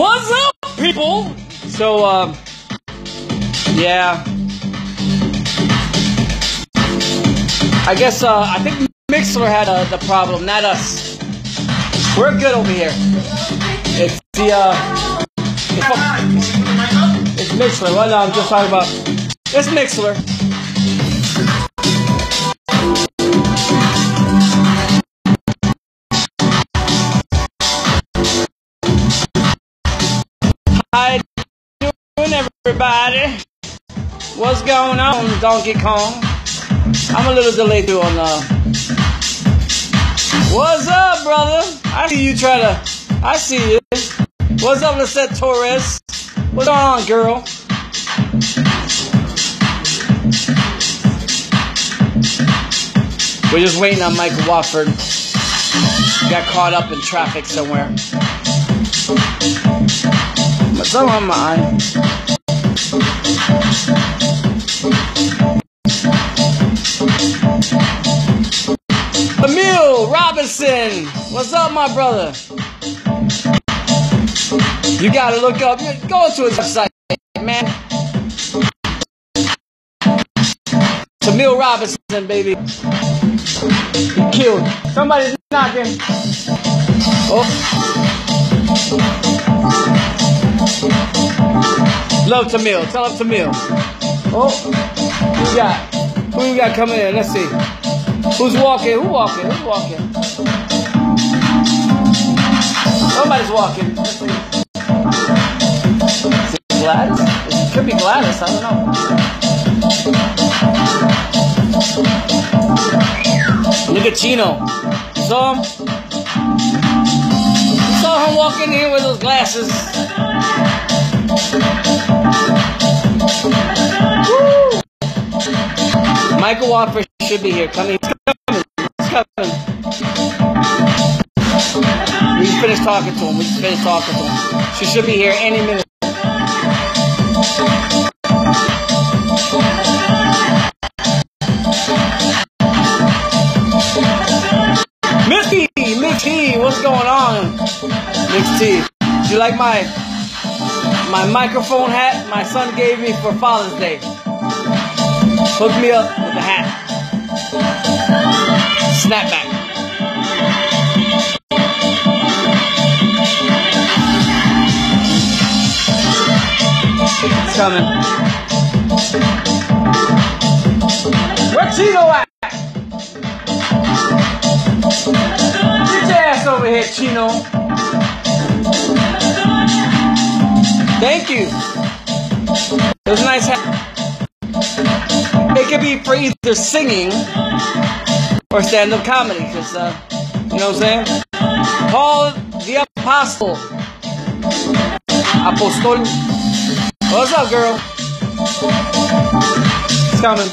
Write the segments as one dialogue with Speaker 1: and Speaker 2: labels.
Speaker 1: What's up, people? So, um, yeah. I guess, uh, I think Mixlr had uh, the problem, not us. We're good over here. It's the, uh, it's, it's Mixlr. Well, no, I'm just talking about, it's Mixlr. Hi, doing everybody? What's going on, Donkey Kong? I'm a little delayed through on uh. What's up, brother? I see you try to. I see you. What's up, Lisette Torres? What's going on, girl? We're just waiting on Michael Watford. Got caught up in traffic somewhere. What's? Tamil Robinson, what's up, my brother? You gotta look up. Go to his website, man. Tamil Robinson, baby. He killed. Somebody's knocking. Oh. Love Tamil. Tell him Tamil. Oh, who we got? Who we got coming in? Let's see. Who's walking? Who walking? Who's walking? Somebody's walking. Let's see. Is it Gladys? It could be Gladys. I don't know. Look at Chino. Saw him? Saw him walking here with those glasses. Michael Walker should be here. Coming. Coming. He's coming. We just finished talking to him. We just finished talking to him. She should be here any minute. Miss T, what's going on? Miss T, do you like my my microphone hat my son gave me for Father's Day? Hook me up with the hat. Snapback. It's coming. Where Chino at? Get your ass over here, Chino. Thank you. It was nice. It could be for either singing or stand-up comedy, because, uh, you know what I'm saying? Paul the Apostle. Apostol. What's up, girl? It's coming.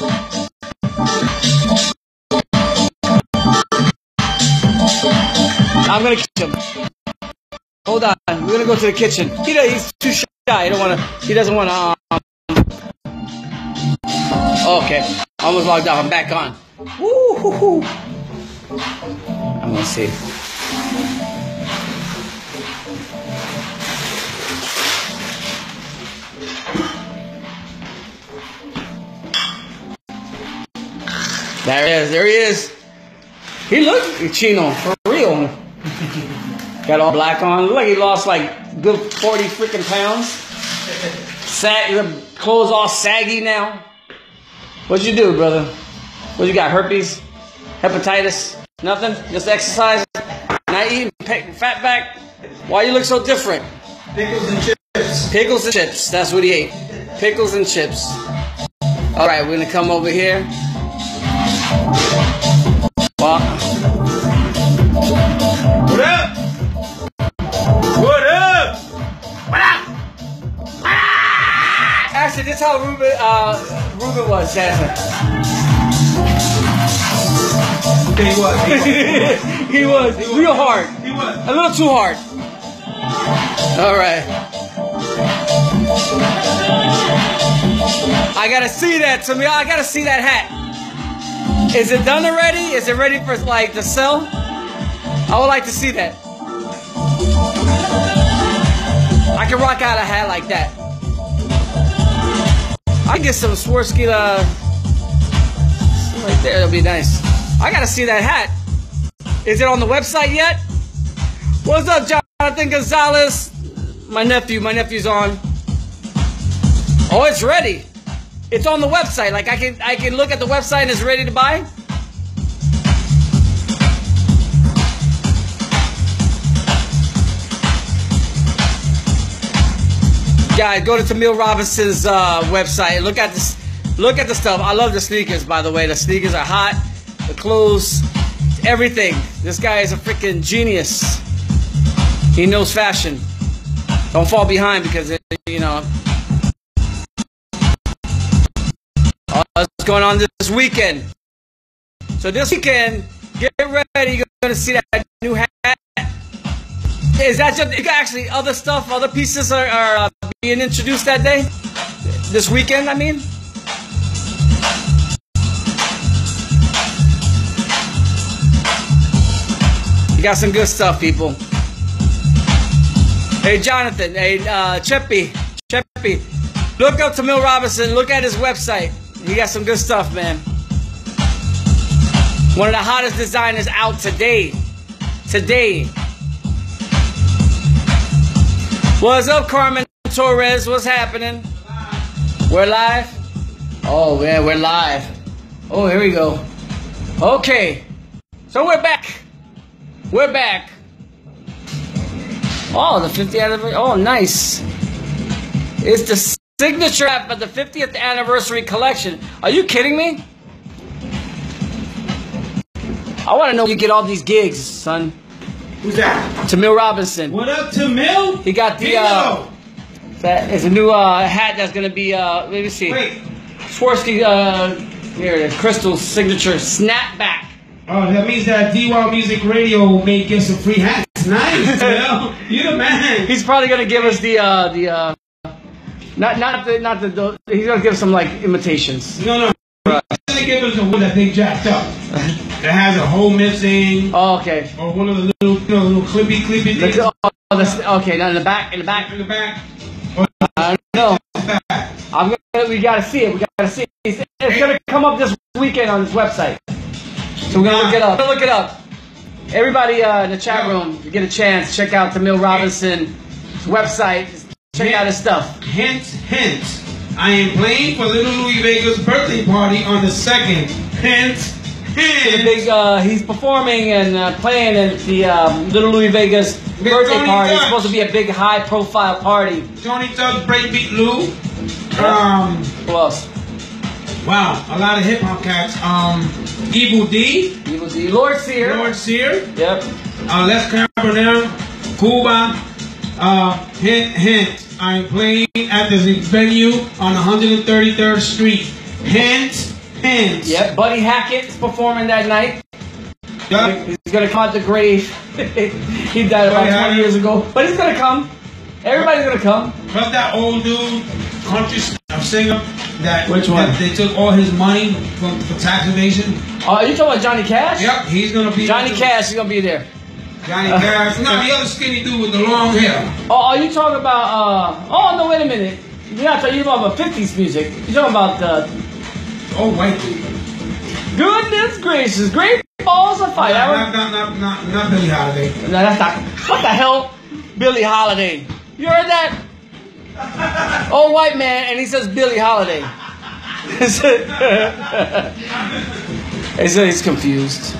Speaker 1: I'm gonna catch him. Hold on. We're gonna go to the kitchen. He he's too shy. He don't wanna. He doesn't wanna. Um... Okay. Almost logged off. I'm back on. Woo-hoo-hoo. I'm gonna see. There he is. There he is. He looked Chino for real. Got all black on. Look he lost like good 40 freaking pounds. Sag, the clothes all saggy now. What'd you do, brother? What you got? Herpes? Hepatitis? Nothing? Just exercise? Not eating? Fat back? Why you look so different?
Speaker 2: Pickles and chips.
Speaker 1: Pickles and chips. That's what he ate. Pickles and chips. All right, we're gonna come over here. Is how Ruben, uh, Ruben was, Jasmine.
Speaker 2: He was. He was.
Speaker 1: he was real hard,
Speaker 2: He was.
Speaker 1: a little too hard. All right. I gotta see that to me. I gotta see that hat. Is it done already? Is it ready for like to sell? I would like to see that. I can rock out a hat like that. I get some Swarovski uh, right there. That'll be nice. I gotta see that hat. Is it on the website yet? What's up, Jonathan Gonzalez? My nephew. My nephew's on. Oh, it's ready. It's on the website. Like I can I can look at the website and it's ready to buy. Guys, go to Tamil Robinson's uh, website. Look at this. Look at the stuff. I love the sneakers, by the way. The sneakers are hot. The clothes, everything. This guy is a freaking genius. He knows fashion. Don't fall behind because you know what's going on this weekend. So this weekend, get ready. You're gonna see that new hat. Is that just actually other stuff? Other pieces are, are uh, being introduced that day. This weekend, I mean. You got some good stuff, people. Hey, Jonathan. Hey, uh, Cheppy. Cheppy. Look up to Tamil Robinson. Look at his website. He got some good stuff, man. One of the hottest designers out today. Today. What's up, Carmen Torres? What's happening? We're live? Oh, yeah, we're live. Oh, here we go. Okay. So we're back. We're back. Oh, the 50th anniversary. Oh, nice. It's the signature app of the 50th anniversary collection. Are you kidding me? I want to know you get all these gigs, son.
Speaker 2: Who's that?
Speaker 1: Tamil Robinson.
Speaker 2: What up, Tamil?
Speaker 1: He got the uh, that is a new uh, hat that's gonna be uh, let me see.
Speaker 2: Wait.
Speaker 1: Swarovski uh, here it is, Crystal signature snapback.
Speaker 2: Oh, that means that D-Wild Music Radio may get some free hats. Nice, Tamil. You the man.
Speaker 1: He's probably gonna give us the uh, the uh, not not the not the, the he's gonna give us some like imitations.
Speaker 2: No, no. He's gonna give us the one that they jacked up. That has a hole missing,
Speaker 1: Oh, okay.
Speaker 2: or one of the little, you know, little clippy, clippy things
Speaker 1: oh, this, okay, now in the back, in the back.
Speaker 2: in the back.
Speaker 1: I don't know.
Speaker 2: the back.
Speaker 1: I'm gonna, we gotta see it. We gotta see it. It's, it's gonna come up this weekend on this website. So we're gonna look it up. We're gonna look it up. Everybody uh, in the chat room, if you get a chance, check out Tamil Robinson's website. Check out his stuff.
Speaker 2: Hint, hint. I am playing for Little Louie Vega's birthday party on the second. Hint,
Speaker 1: The big, uh, he's performing and uh, playing at the um, Little Louie Vegas
Speaker 2: Big
Speaker 1: birthday
Speaker 2: Tony
Speaker 1: party. It's supposed to be a big, high-profile party.
Speaker 2: Tony Tubbs, Breakbeat Lou. Um,
Speaker 1: Who else?
Speaker 2: wow, a lot of hip hop cats. Um, Evil
Speaker 1: Dee, was the Lord Sear.
Speaker 2: Lord Sear,
Speaker 1: Yep.
Speaker 2: uh, Les Cabanera, Cuba. Uh, hint, hint. I'm playing at the venue on 133rd Street. Hint, hint.
Speaker 1: Yep. Buddy Hackett's performing that night.
Speaker 2: Yup.
Speaker 1: He's gonna come out the grave. he died about 20
Speaker 2: Hackett.
Speaker 1: years ago, but he's gonna come. Everybody's gonna come.
Speaker 2: Plus that old dude, country singer, that
Speaker 1: Which one?
Speaker 2: that they took all his money from, for tax evasion.
Speaker 1: Oh, you talking about Johnny Cash?
Speaker 2: Yep, he's gonna be
Speaker 1: Johnny. Cash is gonna be there.
Speaker 2: Johnny Cash. No, the other skinny dude with the long hair.
Speaker 1: Oh, are you talking about? Uh, oh no, wait a minute. You're not talking about 50s music. You're talking about uh,
Speaker 2: Oh, white dude.
Speaker 1: goodness gracious, great balls of fire.
Speaker 2: Not, not, not, not, not Billie Holiday.
Speaker 1: No, that's not. What the hell, Billie Holiday? You heard that? Old white man, and he says Billie Holiday. he he's, he's confused.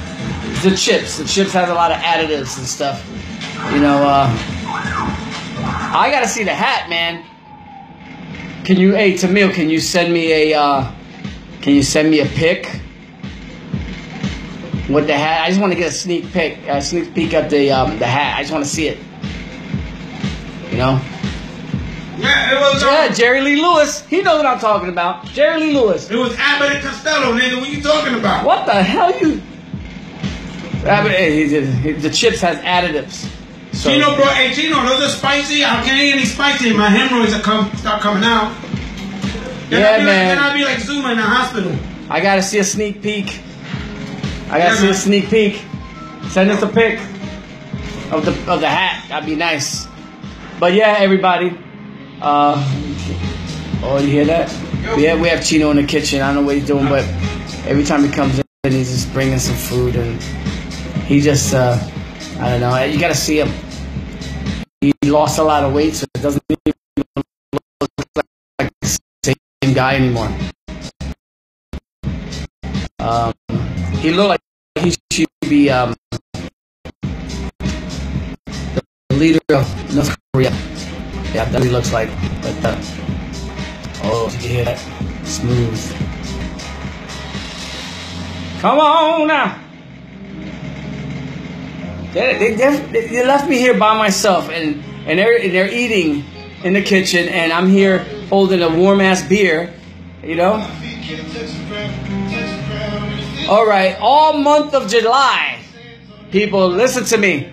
Speaker 1: The chips. The chips has a lot of additives and stuff. You know, uh, I gotta see the hat, man. Can you, hey Tamil, can you send me a, uh, can you send me a pic? What the hat. I just want to get a sneak peek, a sneak peek at the um, the hat. I just want to see it. You know?
Speaker 2: Yeah, it was.
Speaker 1: Yeah,
Speaker 2: Um,
Speaker 1: Jerry Lee Lewis. He knows what I'm talking about. Jerry Lee Lewis.
Speaker 2: it was Abbott and Costello, nigga. What you talking about?
Speaker 1: What the hell you? I mean, he- he- the chips has additives. So,
Speaker 2: Chino, bro. Hey, Chino, those are spicy. I can't eat any spicy. My hemorrhoids are come start coming out. Then
Speaker 1: Yeah,
Speaker 2: I'll be
Speaker 1: man.
Speaker 2: Like, then I'll be like Zuma in the hospital.
Speaker 1: I gotta see a sneak peek. I gotta
Speaker 2: Yeah,
Speaker 1: see
Speaker 2: man.
Speaker 1: a sneak peek. Send us a pic of the of the hat. That'd be nice. but yeah, everybody. Uh, oh, you hear that? Yeah, we have Chino in the kitchen. I don't know what he's doing, but every time he comes in, he's just bringing some food, and he just, uh, I don't know. You got to see him. He lost a lot of weight, so it doesn't even guy anymore. Um, he looked like he should be um, the leader of North Korea. Yeah, that's what he looks like. But uh, oh, you hear that? Smooth. Come on now. They, they, they left me here by myself, and and they're they're eating in the kitchen, and I'm here holding a warm ass beer, you know. All right, all month of July, people, listen to me.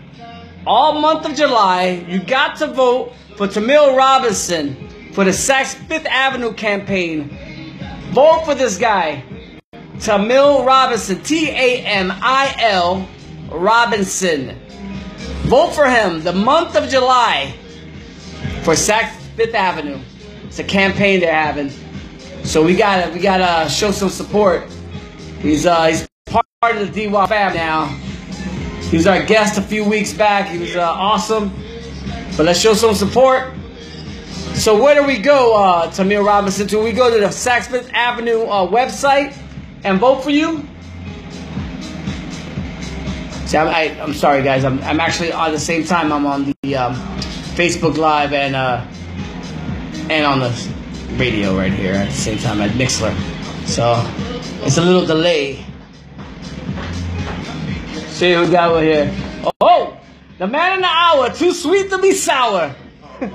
Speaker 1: All month of July, you got to vote for Tamil Robinson for the Saks Fifth Avenue campaign. Vote for this guy, Tamil Robinson, T A M I L Robinson. Vote for him the month of July for Saks Fifth Avenue. It's a campaign they're having. So we gotta we gotta show some support. He's uh he's part of the DWA fam now. He was our guest a few weeks back. He was uh, awesome. But let's show some support. So where do we go, uh, Tamil Robinson? Do we go to the Saks Fifth Avenue uh, website and vote for you? See, I'm, I, am sorry, guys. I'm, I'm actually at the same time. I'm on the um, Facebook Live and uh, and on the radio right here at the same time at Mixlr. So it's a little delay. See who we got over here. Oh, the man in the hour, too sweet to be sour.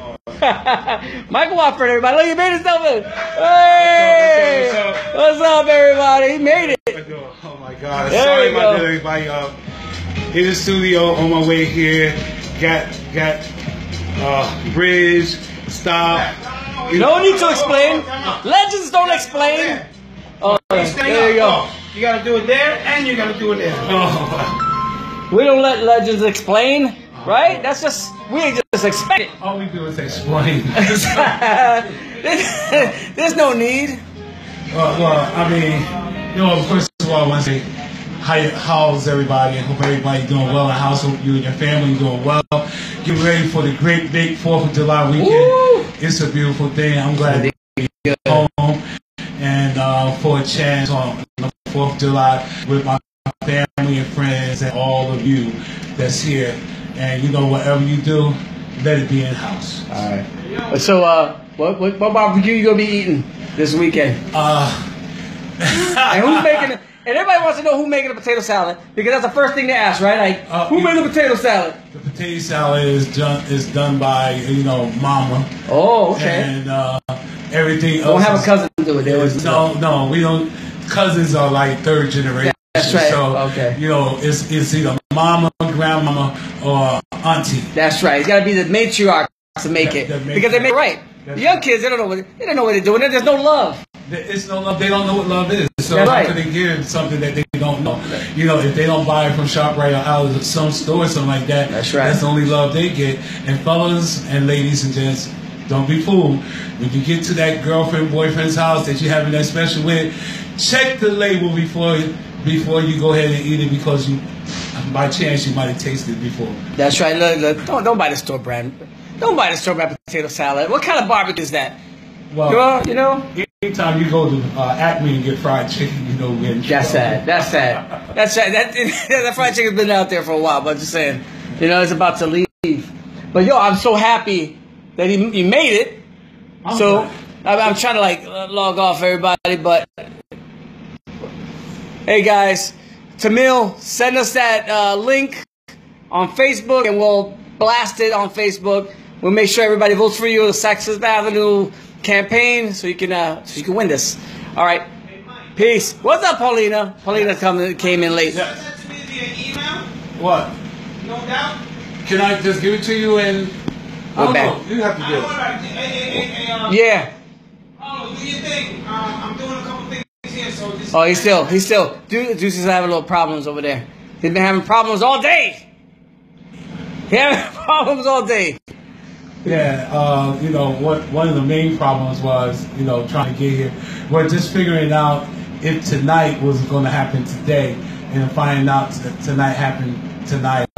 Speaker 1: Michael Watford, everybody. Look, he made himself in. Hey!
Speaker 3: What's up,
Speaker 1: What's up, everybody? He made it.
Speaker 3: Oh my God!
Speaker 1: There
Speaker 3: Sorry
Speaker 1: you
Speaker 3: about that, everybody. Uh, in the studio on my way here. Got got uh, bridge stop.
Speaker 1: No need to explain. Legends don't explain. Oh, there you go.
Speaker 2: You gotta do it there, and you gotta do it there.
Speaker 3: Oh,
Speaker 1: We don't let legends explain, right? That's just we just expect it.
Speaker 3: all we do is explain.
Speaker 1: there's, no need.
Speaker 3: Uh, well, I mean, you know, first of all, I want to say, how, how's everybody? I hope everybody doing well the. Hope you and your family doing well. Get ready for the great big 4th of July weekend.
Speaker 1: Woo!
Speaker 3: It's a beautiful thing. I'm glad to be home and uh, for a chance on the 4th of July with my family and friends and all of you that's here. And you know, whatever you do, let it be in house.
Speaker 1: All right. So, uh, what, what what barbecue you gonna be eating this weekend?
Speaker 3: Uh,
Speaker 1: And who's making it? And everybody wants to know who making the potato salad because that's the first thing they ask, right? Like,
Speaker 3: Uh,
Speaker 1: who made the potato salad?
Speaker 3: The potato salad is done is done by you know Mama,
Speaker 1: Oh, okay.
Speaker 3: and uh, everything.
Speaker 1: Don't have a cousin do it. Always
Speaker 3: No, no, we don't. Cousins are like third generation.
Speaker 1: That's right,
Speaker 3: So
Speaker 1: okay.
Speaker 3: you know, it's it's either mama, grandmama, or auntie.
Speaker 1: That's right. It's got to be the matriarch to make
Speaker 3: The-
Speaker 1: it because they make it right. The young kids, they don't know what they don't know what they're doing. There's no love.
Speaker 3: It's no love. They don't know what love is. So
Speaker 1: That's
Speaker 3: how
Speaker 1: right.
Speaker 3: they give something that they don't know? You know, if they don't buy it from Shoprite or out of some store or something like that,
Speaker 1: That's right.
Speaker 3: That's the only love they get. And fellas and ladies and gents, don't be fooled. When you get to that girlfriend boyfriend's house that you're having that special with, check the label before before you go ahead and eat it because you, by chance, you might have tasted it before.
Speaker 1: That's right. Look, look, don't don't buy the store brand. Don't buy the store brand potato salad. What kind of barbecue is that?
Speaker 3: Well,
Speaker 1: You know, you know.
Speaker 3: Anytime you go to uh, Acme and get fried chicken, you know when.
Speaker 1: That's sad. That's sad. That's sad. That, that fried chicken's been out there for a while, but I'm just saying, you know, it's about to leave. But yo, I'm so happy that he, he made it.
Speaker 3: I'm
Speaker 1: so
Speaker 3: glad.
Speaker 1: I'm, I'm trying to like log off everybody, but hey guys, Tamil, send us that uh, link on Facebook and we'll blast it on Facebook. We'll make sure everybody votes for you. The Saks Avenue campaign, so you can uh, so you can win this. All right. Peace. What's up, Paulina? Paulina come, came in late.
Speaker 3: Yeah.
Speaker 2: Send to me via email,
Speaker 3: What?
Speaker 2: no doubt.
Speaker 3: Can I just give it to you and? I don't
Speaker 1: back.
Speaker 3: know. You have to
Speaker 2: I
Speaker 3: do it.
Speaker 2: about. Hey, hey, hey, hey, um,
Speaker 1: Yeah.
Speaker 2: Paulo, do your thing. Um, I'm doing a couple things here, so just.
Speaker 1: Oh, he's still, he's still. Dude, Deuce is having little problems over there. He's been having problems all day. He having problems all day.
Speaker 3: Yeah, uh, you know, what one of the main problems was, you know, trying to get here. We're just figuring out if tonight was going to happen today, and finding out that tonight happened tonight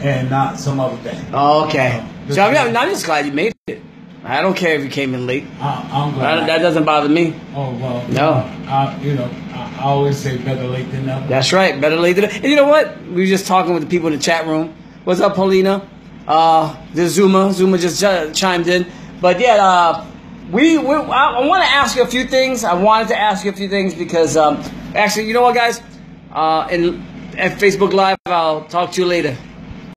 Speaker 3: and not some other day.
Speaker 1: Oh, okay.
Speaker 3: So,
Speaker 1: So I'm, I'm just glad you made it. I don't care if you came in late.
Speaker 3: I, I'm
Speaker 1: That,
Speaker 3: glad.
Speaker 1: that doesn't bother me.
Speaker 3: oh well.
Speaker 1: No.
Speaker 3: I, you know, I, I always say better late than never.
Speaker 1: That's right. Better late than And you know what? We were just talking with the people in the chat room. What's up, Paulina? Uh, there's Zuma. Zuma just ch- chimed in. But yeah, uh, we, we I, I want to ask you a few things. I wanted to ask you a few things because um, actually, you know what, guys? Uh, in at Facebook Live, I'll talk to you later.